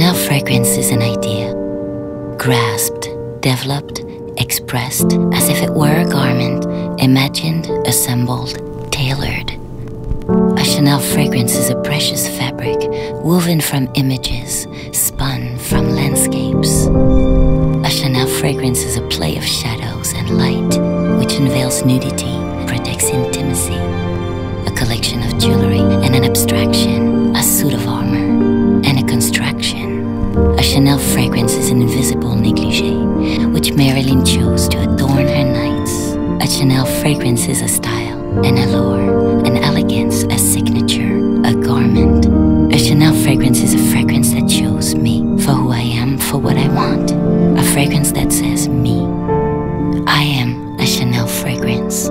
fragrance is an idea, grasped, developed, expressed as if it were a garment, imagined, assembled, tailored. A Chanel fragrance is a precious fabric woven from images, spun from landscapes. A Chanel fragrance is a play of shadows and light, which unveils nudity, protects intimacy. A collection Chanel fragrance is an invisible negligee, which Marilyn chose to adorn her nights. A Chanel fragrance is a style, an allure, an elegance, a signature, a garment. A Chanel fragrance is a fragrance that shows me for who I am, for what I want. A fragrance that says me. I am a Chanel fragrance.